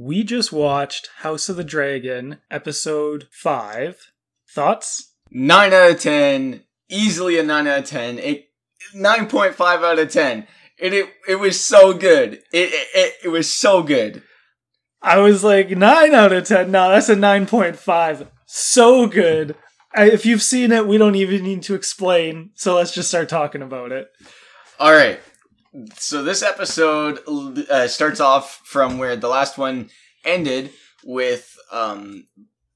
We just watched House of the Dragon, episode 5. Thoughts? 9 out of 10. Easily a 9 out of 10. It, 9.5 out of 10. It, it, it was so good. It, it, it, it was so good. I was like, 9 out of 10. No, that's a 9.5. So good. If you've seen it, we don't even need to explain. So let's just start talking about it. All right. So this episode uh, starts off from where the last one ended with um,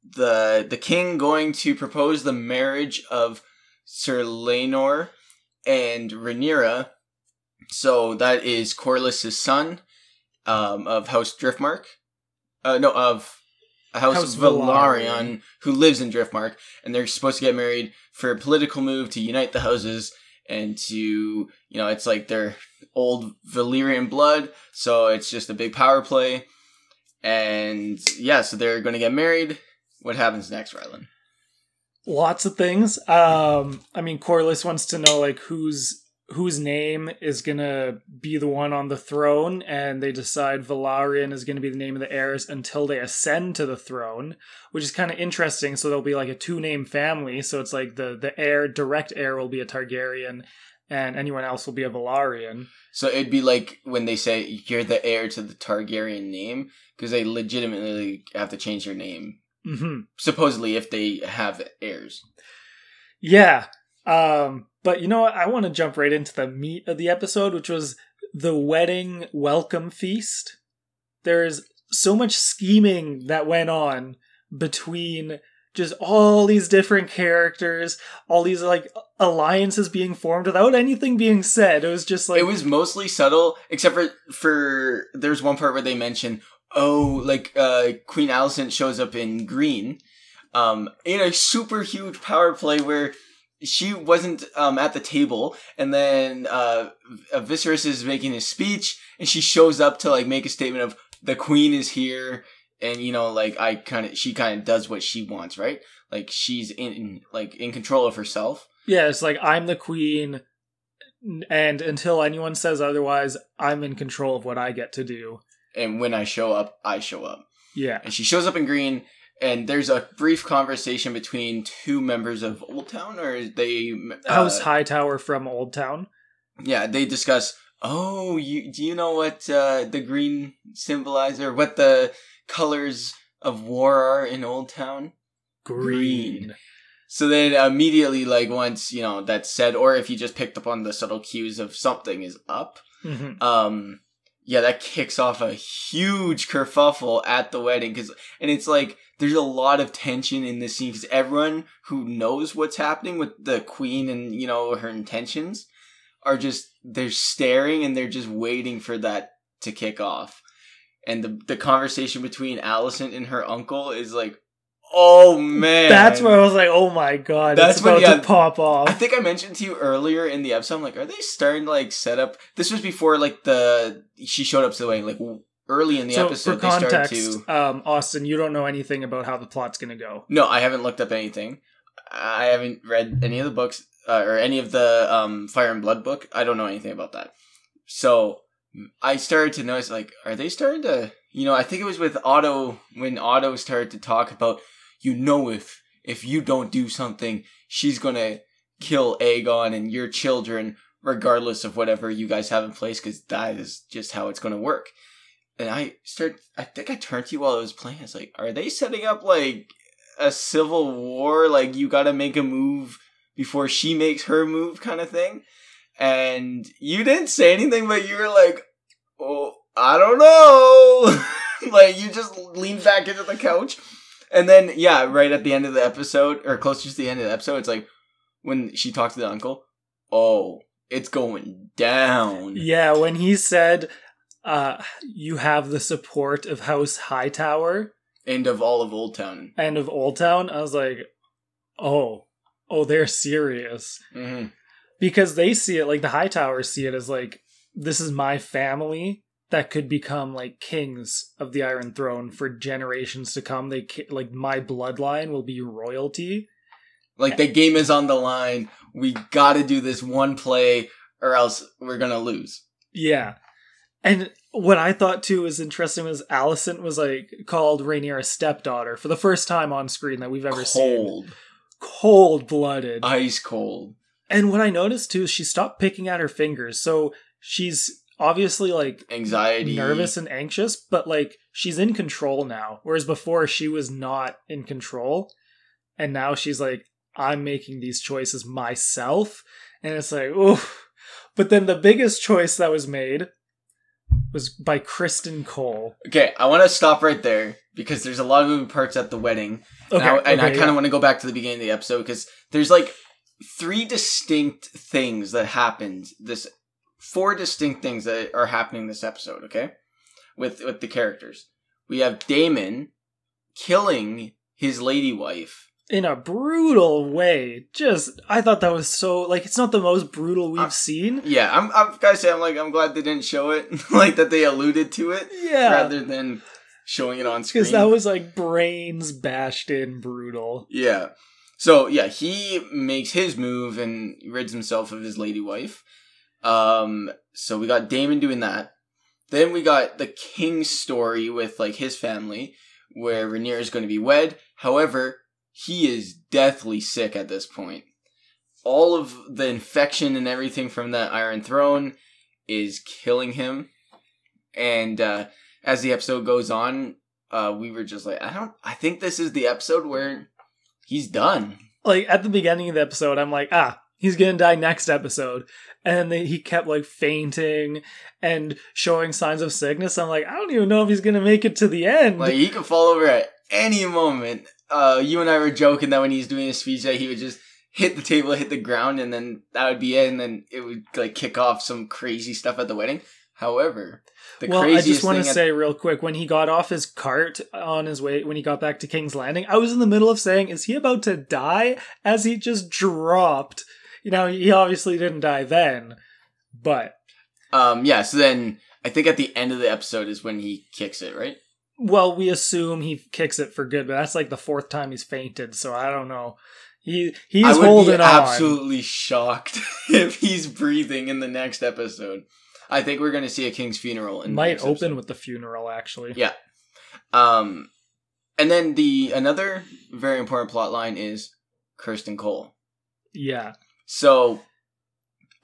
the the king going to propose the marriage of Sir Laenor and Rhaenyra. So that is Corlys's son um, of House Driftmark. Uh, no, of House, House Velaryon. who lives in Driftmark, and they're supposed to get married for a political move to unite the houses and to you know it's like their old Valyrian blood, so it's just a big power play. And yeah, so they're going to get married. What happens next, Rylan? Lots of things. Um, I mean, Corlys wants to know like whose whose name is gonna be the one on the throne, and they decide Velaryon is gonna be the name of the heirs until they ascend to the throne, which is kind of interesting. So there'll be like a two name family. So it's like the the heir, direct heir, will be a Targaryen, and anyone else will be a Velaryon. So it'd be like when they say you're the heir to the Targaryen name because they legitimately have to change their name. hmm Supposedly, if they have heirs. Yeah. Um, but you know what? I want to jump right into the meat of the episode, which was the wedding welcome feast. There's so much scheming that went on between just all these different characters, all these like alliances being formed without anything being said. It was just like it was mostly subtle, except for for there's one part where they mention, oh, like uh, Queen Alicent shows up in green, um, in a super huge power play where she wasn't um at the table, and then uh, Viserys is making his speech, and she shows up to like make a statement of the Queen is here. And you know, like I kind of, she kind of does what she wants, right? Like she's in, like in control of herself. yeah, it's like I'm the queen, and until anyone says otherwise, I'm in control of what I get to do. And when I show up, I show up. Yeah. and she shows up in green and there's a brief conversation between two members of old town or they uh, House Hightower from Old Town. yeah they discuss oh you do you know what uh, the green symbolize or what the colors of war are in old town Green. so then immediately like once you know that's said or if you just picked up on the subtle cues of something is up Mhm. um yeah that kicks off a huge kerfuffle at the wedding because and it's like there's a lot of tension in this scene because everyone who knows what's happening with the queen and you know her intentions are just they're staring and they're just waiting for that to kick off. And the the conversation between Alicent and her uncle is like oh man That's where I was like, oh my god, That's it's when- about yeah, to pop off." I think I mentioned to you earlier in the episode. I'm like, are they starting to like set up? This was before like the she showed up to the wedding. Like early in the so episode, for they started context, to. um, Austin, you don't know anything about how the plot's gonna go. No, I haven't looked up anything. I haven't read any of the books uh, or any of the um, Fire and Blood book. I don't know anything about that. So I started to notice, like, are they starting to? You know, I think it was with Otto when Otto started to talk about, you know, if if you don't do something, she's gonna kill Aegon and your children, regardless of whatever you guys have in place, because that is just how it's gonna work. And I start, I think I turned to you while I was playing. I was like, are they setting up like a civil war? Like you got to make a move before she makes her move, kind of thing. And you didn't say anything, but you were like, "Oh, I don't know." like you just leaned back into the couch, and then yeah, right at the end of the episode, or closer to the end of the episode, it's like when she talks to the uncle. Oh, it's going down. Yeah, when he said, uh, you have the support of House Hightower and of all of Old Town. and of Old Town, I was like, oh, oh, they're serious. hmm because they see it like the Hightowers see it as like this is my family that could become like kings of the Iron Throne for generations to come. They like my bloodline will be royalty. Like the game is on the line. We got to do this one play, or else we're gonna lose. Yeah, and what I thought too was interesting was Alicent was like called Rhaenyra's stepdaughter for the first time on screen that we've ever seen. Cold, Cold blooded. ice cold. and what I noticed too is she stopped picking at her fingers. So she's obviously like Anxiety, nervous and anxious, but like she's in control now. Whereas before she was not in control. And now she's like, I'm making these choices myself. And it's like, oh. But then the biggest choice that was made was by Criston Cole. Okay, I want to stop right there because there's a lot of moving parts at the wedding. Okay, and I, and I kind of yeah. want to go back to the beginning of the episode because there's like three distinct things that happened. This four distinct things that are happening this episode. Okay, with with the characters, we have Daemon killing his lady wife. in a brutal way. Just I thought that was so like it's not the most brutal we've Uh, seen. Yeah, I'm. I'm gotta say, I'm like, I'm glad they didn't show it, like that they alluded to it Yeah. rather than showing it on screen. Because that was like brains bashed in brutal. Yeah. So yeah, he makes his move and rids himself of his lady wife. Um, so we got Daemon doing that. Then we got the king's story with like his family, where Rhaenyra is going to be wed. However, he is deathly sick at this point. All of the infection and everything from that Iron Throne is killing him. And uh, as the episode goes on, uh, we were just like, I don't. I think this is the episode where he's done. Like at the beginning of the episode, I'm like, ah, he's gonna die next episode. And then he kept like fainting and showing signs of sickness. I'm like, I don't even know if he's gonna make it to the end. Like he could fall over at any moment. Uh, you and I were joking that when he's doing his speech, that he would just hit the table, hit the ground, and then that would be it, and then it would like kick off some crazy stuff at the wedding. However, the well, I just want to at- say real quick when he got off his cart on his way when he got back to King's Landing, I was in the middle of saying, "Is he about to die?" As he just dropped. You know, he obviously didn't die then, but um, yeah. So then I think at the end of the episode is when he kicks it, right? well, we assume he kicks it for good. But that's like the fourth time he's fainted, so I don't know. He he's I would holding be on. absolutely shocked if he's breathing in the next episode. I think we're going to see a king's funeral. In Might open episode. with the funeral actually. Yeah. Um, and then the another very important plot line is Criston Cole. Yeah. So,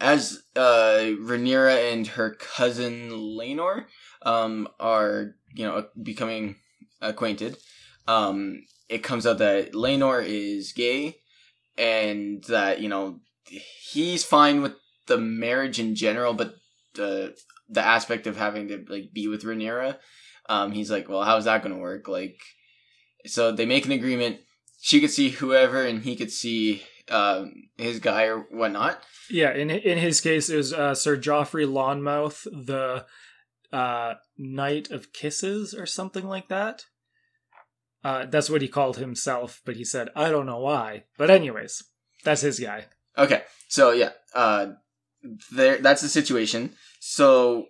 as uh, Rhaenyra and her cousin Laenor um, are you know becoming acquainted, um, it comes out that Laenor is gay, and that you know he's fine with the marriage in general, but the the aspect of having to like be with Rhaenyra, um, he's like, well, how's that going to work? Like, so they make an agreement. She could see whoever, and he could see um, his guy or whatnot. Yeah, in in his case, it was uh, Sir Joffrey Lonmouth, the uh, Knight of Kisses, or something like that. Uh, that's what he called himself, but he said, "I don't know why." But anyways, that's his guy. Okay, so yeah, uh, there. That's the situation. So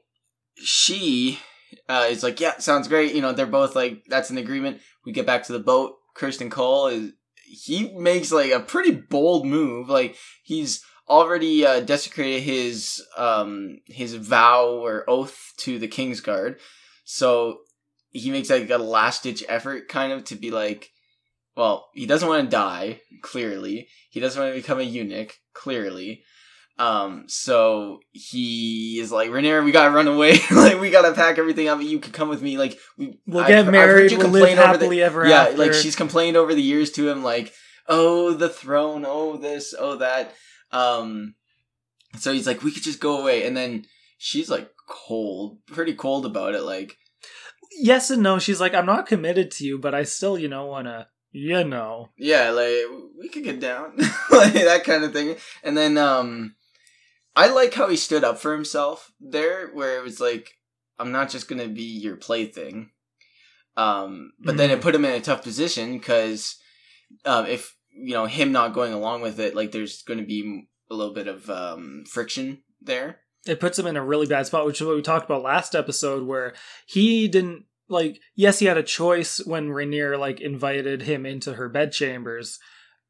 she uh, is like, yeah, sounds great. You know, they're both like, that's an agreement. We get back to the boat. Criston Cole is he makes like a pretty bold move. Like he's already uh, desecrated his um his vow or oath to the Kingsguard. So he makes like a last ditch effort, kind of, to be like, well, he doesn't want to die. Clearly, he doesn't want to become a eunuch. Clearly. Um, so he is like, Rhaenyra, we gotta run away. like, we gotta pack everything up. You could come with me. Like, we, We'll I've- get I've married. We'll live over the- happily ever yeah, after. like she's complained over the years to him, like, oh, the throne, oh, this, oh, that. Um, so he's like, we could just go away. And then she's like cold, pretty cold about it. Like, yes and no. She's like, "I'm not committed to you, but I still, you know, wanna, you know." yeah, like, we could get down. like, that kind of thing. And then, um, I like how he stood up for himself there, where it was like, I'm not just gonna be your plaything. Um, but then it put him in a tough position because um, if you know him not going along with it, like there's going to be a little bit of um, friction there. it puts him in a really bad spot, which is what we talked about last episode, where he didn't like. Yes, he had a choice when Rainier like invited him into her bedchambers,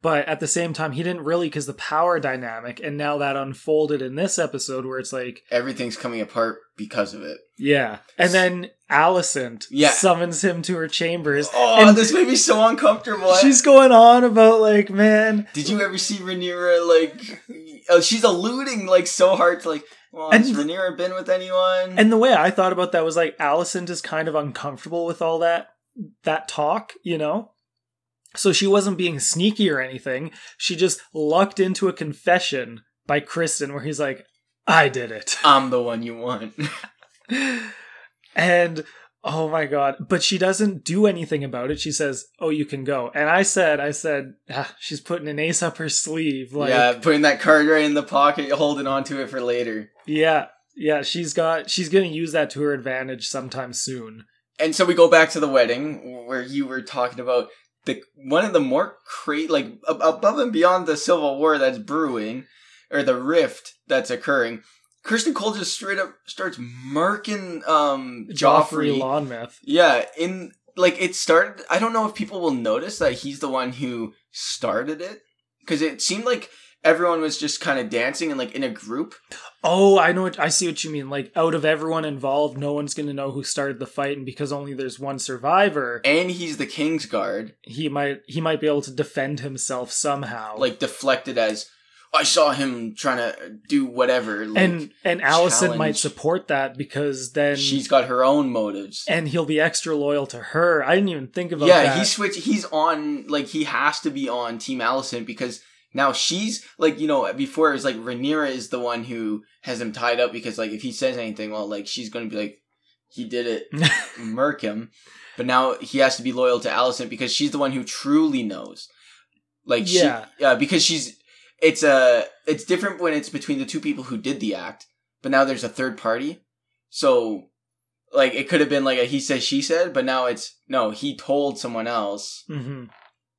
but at the same time he didn't really because the power dynamic and now that unfolded in this episode where it's like Everything's coming apart because of it. yeah and then Alicent Yeah. summons him to her chambers Oh, and this made me so uncomfortable. she's going on about like man Did you ever see Rhaenyra like? Oh, she's alluding like so hard to like. Well, has And- Rhaenyra been with anyone? and the way I thought about that was like Alicent is kind of uncomfortable with all that that talk you know so she wasn't being sneaky or anything she just lucked into a confession by Criston where he's like I did it I'm the one you want. and oh my god but she doesn't do anything about it she says oh you can go and i said i said ah, she's putting an ace up her sleeve like yeah, putting that card right in the pocket, holding on to it for later. Yeah. Yeah she's got she's gonna use that to her advantage sometime soon And so we go back to the wedding where you were talking about the one of the more cra- like ab- above and beyond the civil war that's brewing or the rift that's occurring. Criston Cole just straight up starts murking um joffrey Joffrey. Lonmouth. Yeah, in like it started. I don't know if people will notice that he's the one who started it because it seemed like everyone was just kind of dancing and like in a group. oh i know what i see what you mean like out of everyone involved no one's gonna know who started the fight and because only there's one survivor And he's the King's Guard, he might he might be able to defend himself somehow like deflected as I saw him trying to do whatever. Like, and and Alicent might support that because then she's got her own motives. and he'll be extra loyal to her. I didn't even think about yeah, that. he switch. He's on like he has to be on Team Alicent because now she's like you know before it was like Rhaenyra is the one who has him tied up because like if he says anything, well like she's gonna be like he did it, murk him. But now he has to be loyal to Alicent because she's the one who truly knows. Like Yeah. she, yeah, because she's it's a it's different when it's between the two people who did the act, but now there's a third party. So like it could have been like a he said she said, but now it's no, he told someone else hmm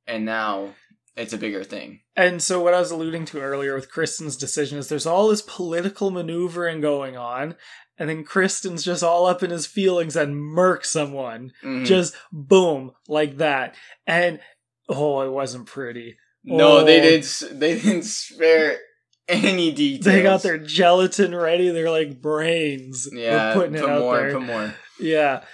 and now it's a bigger thing. And so, what I was alluding to earlier with Criston's decision is there's all this political maneuvering going on, and then Criston's just all up in his feelings and murk someone. Mhm. Just boom, like that. And oh, it wasn't pretty. no, they oh. didn't they didn't spare any details. They got their gelatin ready. They're like brains. yeah, We're putting it put out more, there. put more. Yeah.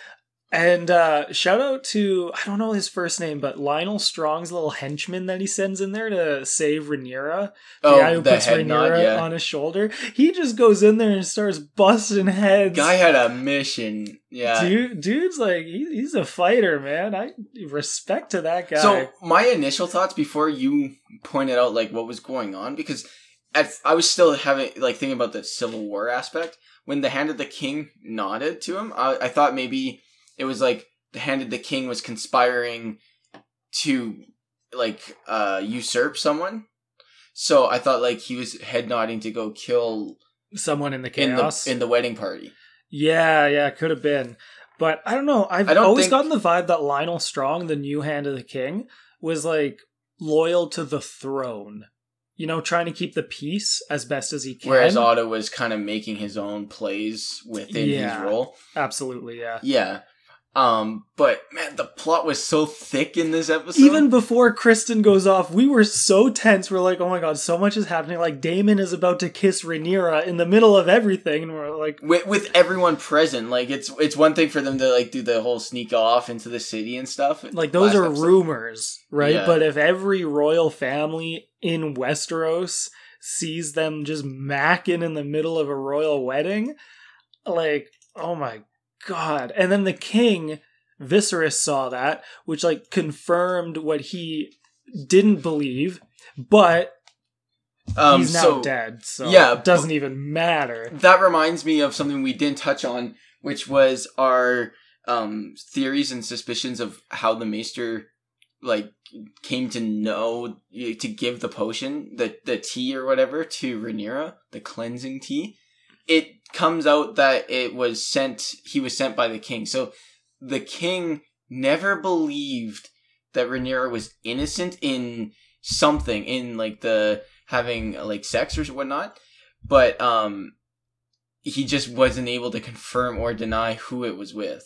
And uh shout out to I don't know his first name, but Lyonel Strong's little henchman that he sends in there to save Rhaenyra. The Oh, guy who the puts Rhaenyra nod, yeah. on his shoulder. He just goes in there and starts busting heads. Guy had a mission. Yeah. Dude, dude's like he, he's a fighter, man. I respect to that guy. So my initial thoughts before you pointed out like what was going on because at I was still having like thinking about the Civil War aspect when the hand of the king nodded to him. I, I thought maybe it was like the hand of the king was conspiring to like uh usurp someone. So I thought like he was head nodding to go kill Someone in the in chaos. the in the wedding party. yeah, yeah, could have been. But I don't know. I've don't always think- gotten the vibe that Lyonel Strong, the new hand of the king, was like loyal to the throne. You know, trying to keep the peace as best as he can. Whereas Otto was kind of making his own plays within Yeah. his role. Absolutely, yeah. Yeah. Um, but man, the plot was so thick in this episode. Even before Criston goes off, we were so tense. We're like, oh my god, so much is happening. Like, Daemon is about to kiss Rhaenyra in the middle of everything. And we're like, with, with everyone present, like it's it's one thing for them to like do the whole sneak off into the city and stuff. like those are episode. rumors, right? Yeah. But if every royal family in Westeros sees them just macking in the middle of a royal wedding, like, oh my god. And then the king, Viserys, saw that, which like confirmed what he didn't believe, but Um, he's now so dead, so yeah, it doesn't even matter. that reminds me of something we didn't touch on, which was our um theories and suspicions of how the Maester like came to know to give the potion, the the tea or whatever to Rhaenyra, the cleansing tea. It comes out that it was sent. He was sent by the king. So the king never believed that Rhaenyra was innocent in something, in like the having like sex or whatnot. But um, he just wasn't able to confirm or deny who it was with.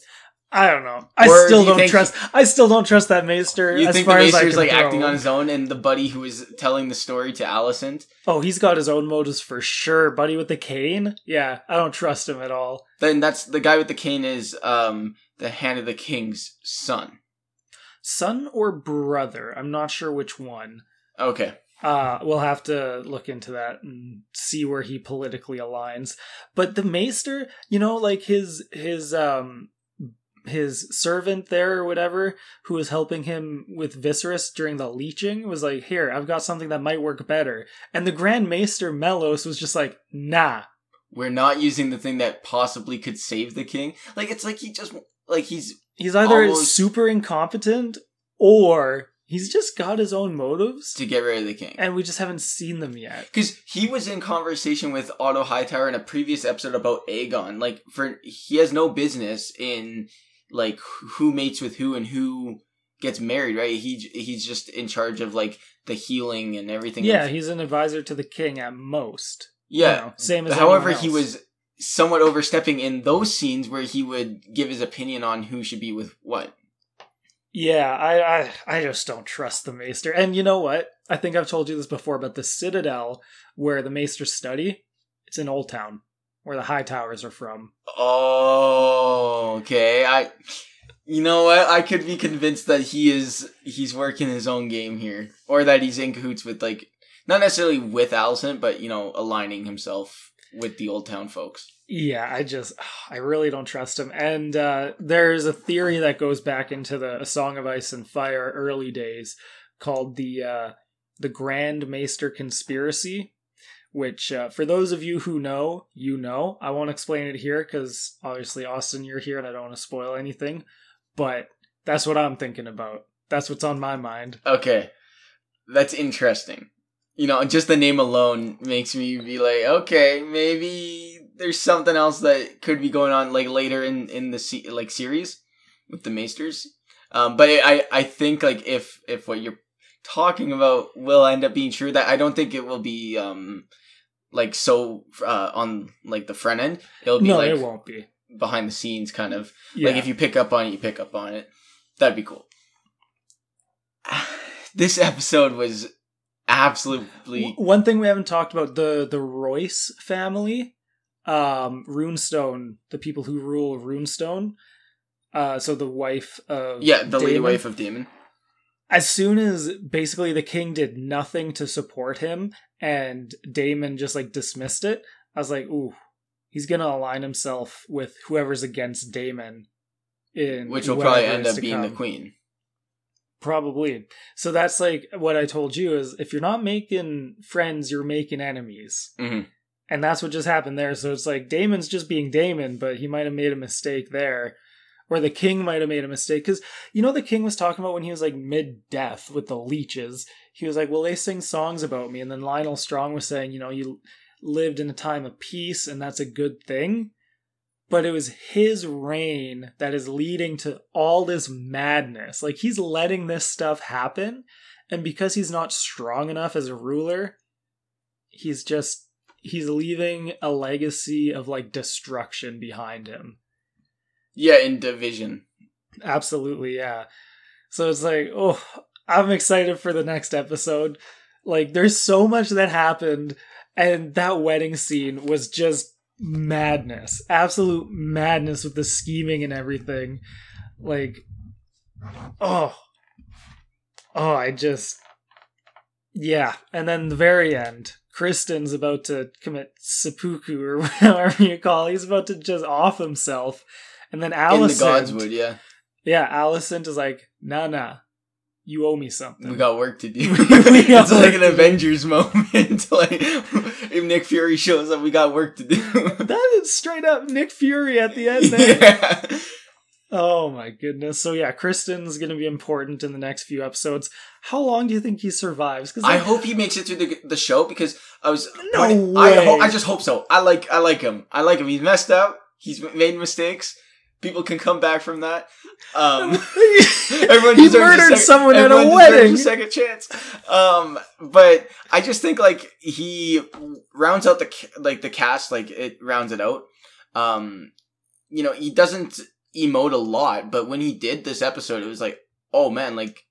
I don't know. I Or still do don't think- trust. I still don't trust that Maester. You as think the far as Maester's like throw. acting on his own, and the buddy who is telling the story to Alicent? Oh, he's got his own motives for sure. Buddy with the cane. Yeah, I don't trust him at all. Then that's the guy with the cane is um the Hand of the King's son. Son or brother? I'm not sure which one. Okay. Uh, we'll have to look into that and see where he politically aligns. But the Maester, you know, like his his um his servant there or whatever who was helping him with Viserys during the leeching was like, "Here, I've got something that might work better." And the Grand Maester Mellos was just like, "Nah." We're not using the thing that possibly could save the king. Like it's like he just like he's He's either Almost- super incompetent or he's just got his own motives to get rid of the king. and we just haven't seen them yet. Because he was in conversation with Otto Hightower in a previous episode about Aegon. Like, for he has no business in like who mates with who and who gets married, right? He he's just in charge of like the healing and everything. Yeah, he's an advisor to the king at most. yeah. You know, same as However, he was somewhat overstepping in those scenes where he would give his opinion on who should be with what. Yeah, I, I I just don't trust the Maester. And you know what? I think I've told you this before, but the Citadel where the Maester study, it's in Old Town, where the High Towers are from. Oh, okay. I, you know what? I could be convinced that he is he's working his own game here, or that he's in cahoots with like not necessarily with Alicent, but you know, aligning himself with the Old Town folks. Yeah, I just I really don't trust him. And uh, there's a theory that goes back into the Song of Ice and Fire early days called the uh, the Grand Maester conspiracy. Which, uh, for those of you who know, you know. I won't explain it here because obviously, Austin, you're here and I don't want to spoil anything. But that's what I'm thinking about. That's what's on my mind. Okay, that's interesting. You know, just the name alone makes me be like, okay, maybe there's something else that could be going on like later in in the se- like series with the Maesters. Um, but I I think like if if what you're talking about will end up being true, that I don't think it will be um like so uh on like the front end. It'll be No, like it won't be. behind the scenes kind of Yeah. like if you pick up on it, you pick up on it. That'd be cool. This episode was absolutely One thing we haven't talked about the the Royce family, um, Runestone, the people who rule Runestone. Uh, so the wife of yeah, the lady wife of Daemon. As soon as basically the king did nothing to support him, and Daemon just like dismissed it, I was like, ooh, he's gonna align himself with whoever's against Daemon. In Which will probably end up being the queen. Probably. So that's like what I told you is if you're not making friends, you're making enemies. Mhm. And that's what just happened there. So it's like Daemon's just being Daemon, but he might have made a mistake there. Or the king might have made a mistake. Because, you know, the king was talking about when he was like mid death with the leeches. He was like, well, they sing songs about me. And then Lyonel Strong was saying, you know, you lived in a time of peace and that's a good thing. But it was his reign that is leading to all this madness. Like he's letting this stuff happen. And because he's not strong enough as a ruler, he's just he's leaving a legacy of like destruction behind him. Yeah, in division. Absolutely, yeah. So it's like, oh, I'm excited for the next episode. Like there's so much that happened and that wedding scene was just madness. Absolute madness with the scheming and everything. Like oh. Oh, I just yeah, and then the very end, Criston's about to commit seppuku or whatever you call. it. He's about to just off himself, and then in the Alicent, Godswood, yeah. yeah, Alicent is like, nah, nah, you owe me something. We got work to do. It's like an to. Avengers moment. like if Nick Fury shows up, we got work to do. that is straight up Nick Fury at the end. There. yeah. Oh my goodness. So yeah, Criston's gonna be important in the next few episodes. How long do you think he survives? Because I hope he makes it through the the show because I was No I way. ho- I just hope so. I like I like him. I like him. He's messed up. He's made mistakes. People can come back from that. Um, everyone he deserves a murdered someone at a wedding. A second chance. Um, but I just think like he rounds out the like the cast. Like it rounds it out. Um, you know, he doesn't emote a lot, but when he did this episode, it was like, oh man, like,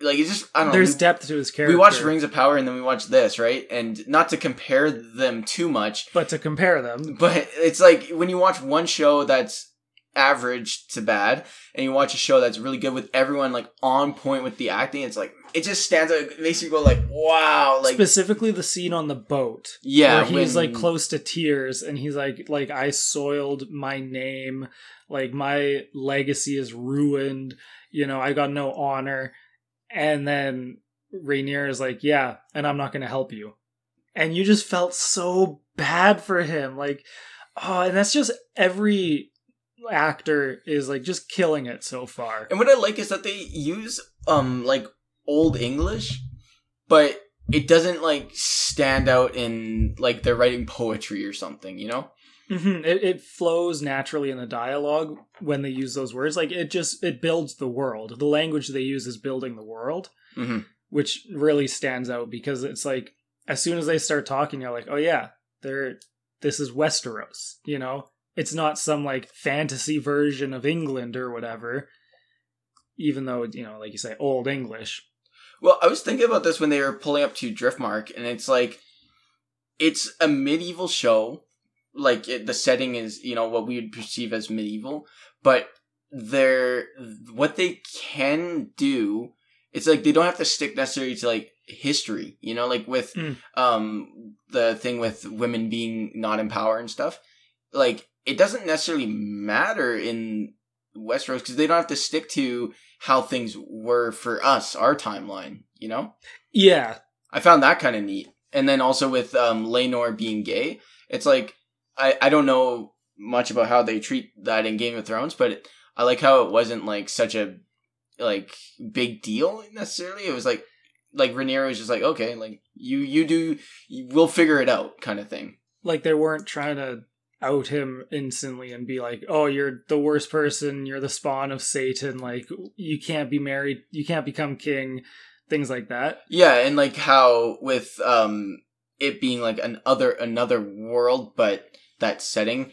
like it's just I don't There's know. depth to his character. We watched Rings of Power and then we watched this, right? And not to compare them too much, but to compare them, but it's like when you watch one show that's average to bad and you watch a show that's really good with everyone like on point with the acting, it's like it just stands out. It makes you go like, wow, like specifically the scene on the boat. yeah, where he's when- like close to tears and he's like like I soiled my name, like my legacy is ruined, you know, I got no honor. And then Rainier is like, "Yeah, and I'm not going to help you." And you just felt so bad for him. Like oh, and that's just every actor is like just killing it so far. And what I like is that they use um like old English, but it doesn't like stand out in like they're writing poetry or something, you know? hmm It, it flows naturally in the dialogue when they use those words. Like it just it builds the world. The language they use is building the world, Mm-hmm. which really stands out because it's like as soon as they start talking, you're like, oh yeah, they're this is Westeros. You know, it's not some like fantasy version of England or whatever. Even though you know, like you say, old English. Well, I was thinking about this when they were pulling up to Driftmark, and it's like it's a medieval show. Like it, the setting is, you know, what we would perceive as medieval, but they're what they can do. It's like they don't have to stick necessarily to like history, you know, like with Mm. um the thing with women being not in power and stuff. Like it doesn't necessarily matter in Westeros because they don't have to stick to how things were for us, our timeline, you know? Yeah, I found that kind of neat. And then also with um being gay, it's like I I don't know much about how they treat that in Game of Thrones, but it, I like how it wasn't like such a like big deal necessarily. It was like like Rhaenyra was just like, okay, like you you do you, we'll figure it out kind of thing. like they weren't trying to out him instantly and be like, "Oh, you're the worst person. You're the spawn of Satan. Like you can't be married. You can't become king." Things like that. Yeah, and like how with um it being like an other another world, but that setting,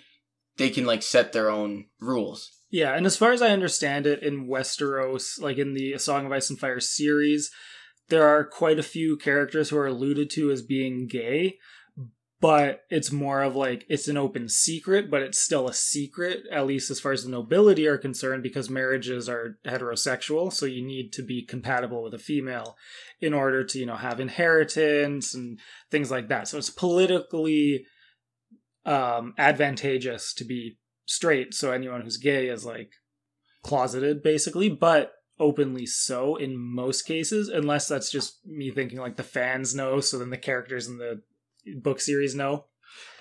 they can like set their own rules. Yeah, and as far as I understand it, in Westeros, like in the A Song of Ice and Fire series, there are quite a few characters who are alluded to as being gay, but it's more of like it's an open secret, but it's still a secret, at least as far as the nobility are concerned, because marriages are heterosexual, so you need to be compatible with a female in order to, you know, have inheritance and things like that. So it's politically um advantageous to be straight, so anyone who's gay is like closeted basically, but openly so in most cases, unless that's just me thinking like the fans know, so then the characters in the book series know.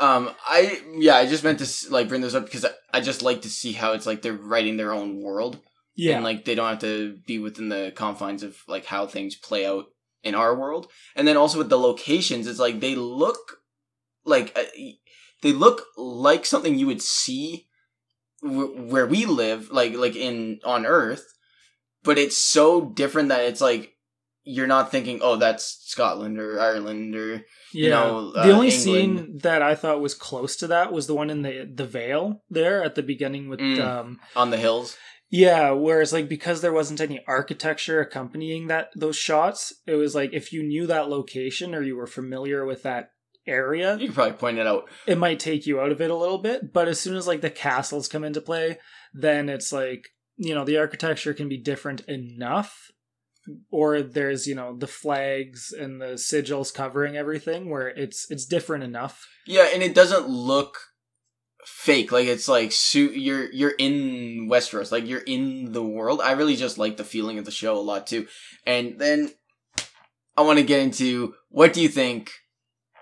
Um, I yeah, I just meant to like bring this up because I, I just like to see how it's like they're writing their own world, Yeah. and like they don't have to be within the confines of like how things play out in our world. And then also with the locations, it's like they look like uh, they look like something you would see where we live, like like in on Earth, but it's so different that it's like you're not thinking, oh, that's Scotland or Ireland or yeah. know, the uh, only England. scene that I thought was close to that was the one in the the Vale there at the beginning with Mm. um on the hills. Yeah, whereas like because there wasn't any architecture accompanying that those shots, it was like if you knew that location or you were familiar with that area, You could probably point it out. it might take you out of it a little bit. But as soon as like the castles come into play, then it's like you know the architecture can be different enough, or there's you know the flags and the sigils covering everything where it's it's different enough. Yeah, and it doesn't look fake. Like it's like su- you're you're in Westeros, like you're in the world. I really just like the feeling of the show a lot too. And then I want to get into what do you think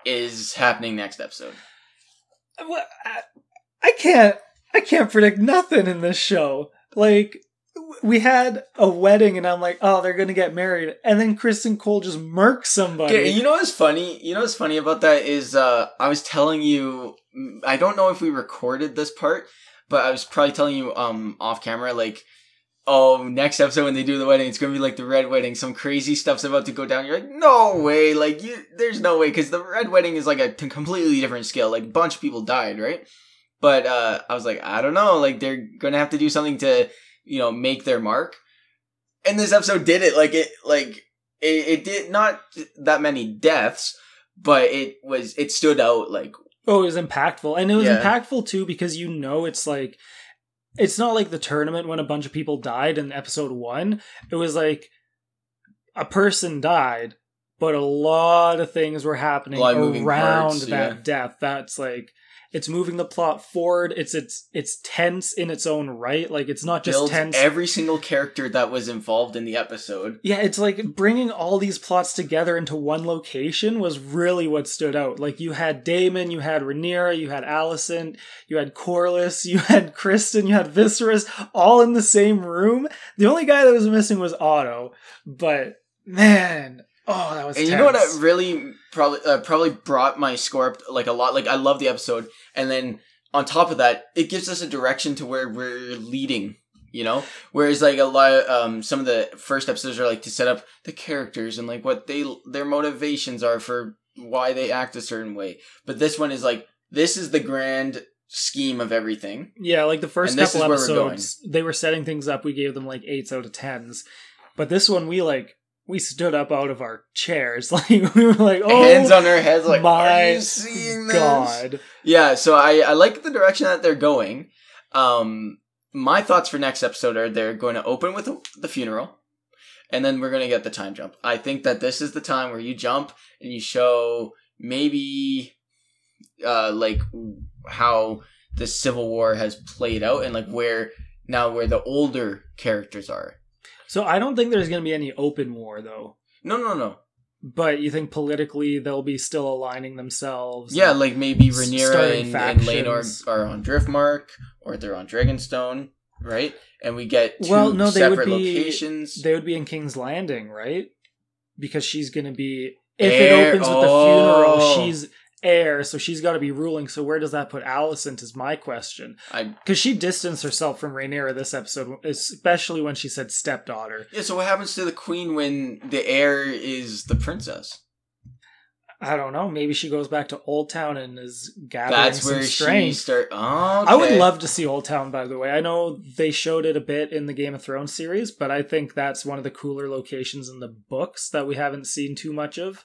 is happening next episode? What I, I can't I can't predict nothing in this show. Like we had a wedding and I'm like, oh, they're gonna get married, and then Criston Cole just murks somebody. You know what's funny? You know what's funny about that is uh I was telling you I don't know if we recorded this part, but I was probably telling you um off camera like oh next episode when they do the wedding it's gonna be like the red wedding some crazy stuff's about to go down you're like no way like you there's no way because the red wedding is like a completely different scale like a bunch of people died right but uh, I was like, I don't know. Like they're gonna have to do something to you know make their mark. And this episode did it. Like it like it, it did not that many deaths, but it was it stood out like Oh, it was impactful. And it was Yeah. impactful too because you know it's like it's not like the tournament when a bunch of people died in episode 1. It was like a person died, but a lot of things were happening A lot of moving around parts, that yeah. death. That's like it's moving the plot forward. It's it's it's tense in its own right. Like it's not just builds tense every single character that was involved in the episode. Yeah, it's like bringing all these plots together into one location was really what stood out. Like you had Daemon, you had Rhaenyra, you had Alicent, you had Corlys, you had Criston, you had Viserys, all in the same room. The only guy that was missing was Otto, but man, oh, that was. And you know what? tense. I really probably uh, probably brought my score up like a lot. Like I love the episode, and then on top of that, it gives us a direction to where we're leading. You know, whereas like a lot, of, um, some of the first episodes are like to set up the characters and like what they their motivations are for why they act a certain way. But this one is like this is the grand scheme of everything. Yeah, like the first And this couple is where we're episodes, they were setting things up. We gave them like eights out of tens, but this one we like we stood up out of our chairs, like we were like, oh, Hands on our heads, like, my are you seeing this? God. Yeah, so I, I like the direction that they're going. Um, my thoughts for next episode are they're going to open with the funeral, and then we're going to get the time jump. I think that this is the time where you jump and you show maybe, uh, like how the Civil War has played out and like where now where the older characters are. So I don't think there's going to be any open war though. No, no, no. But you think politically they'll be still aligning themselves? Yeah, like maybe Rhaenyra and, and factions. are, are on Driftmark, or they're on Dragonstone, right? And we get two Well, no, they would separate be- locations. they would be in King's Landing, right? Because she's going to be if Heir- it opens with the oh. funeral, she's heir, so she's got to be ruling. So where does that put Alicent? Is my question. I Because she distanced herself from Rhaenyra this episode, especially when she said stepdaughter. yeah. So what happens to the queen when the heir is the princess? I don't know. Maybe she goes back to Old Town and is gathering That's where she strength. start. Oh, I would love to see Old Town, by the way. I know they showed it a bit in the Game of Thrones series, but I think that's one of the cooler locations in the books that we haven't seen too much of.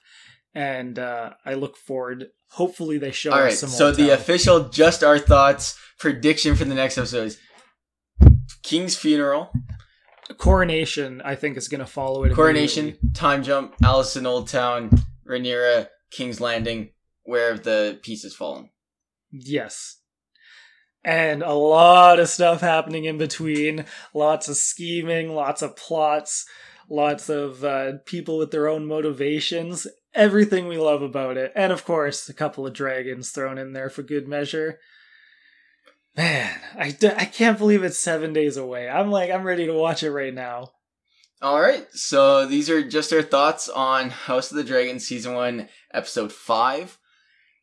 And uh, I look forward. Hopefully, they show All us right. some. So the Town. official, just our thoughts prediction for the next episode is King's funeral, coronation, I think, is going to follow it. coronation, time jump, Alicent Old Town, Rhaenyra, King's Landing, where have the pieces fallen? Yes. And a lot of stuff happening in between. Lots of scheming, lots of plots, lots of uh, people with their own motivations. Everything we love about it. And of course, a couple of dragons thrown in there for good measure. Man, I, I can't believe it's seven days away. I'm like, I'm ready to watch it right now. All right, so these are just our thoughts on House of the Dragon season one, episode five.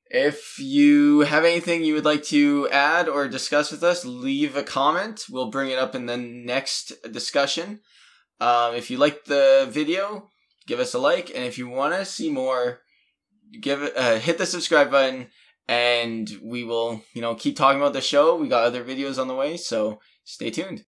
If you have anything you would like to add or discuss with us, leave a comment. We'll bring it up in the next discussion. Um, if you like the video, give us a like, and if you want to see more, give it uh, hit the subscribe button, and we will you know keep talking about the show. We got other videos on the way, so stay tuned.